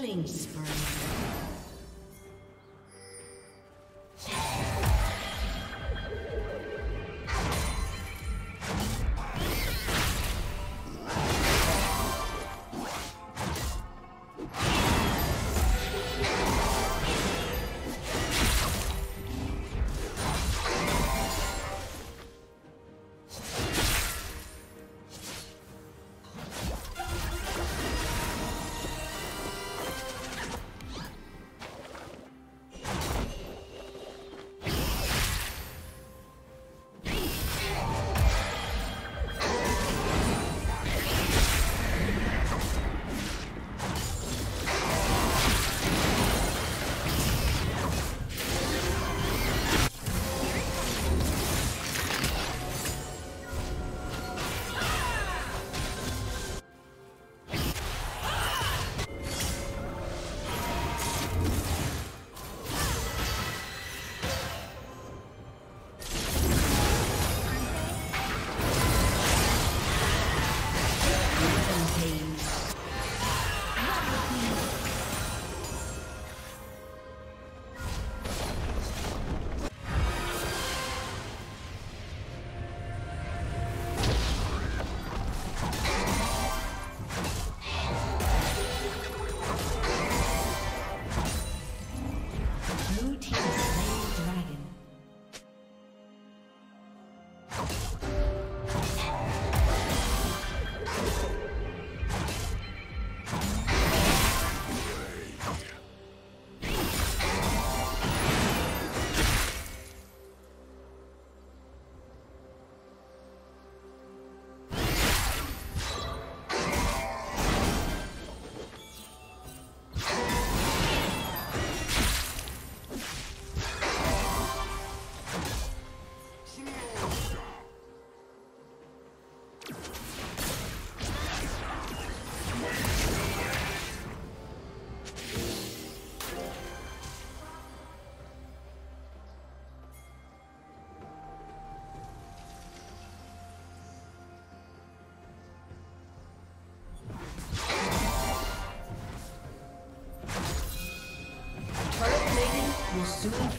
Killing spree.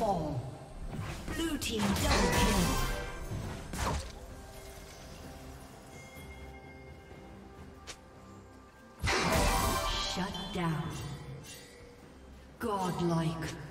Fall. Blue team double kill. Shut down. Godlike.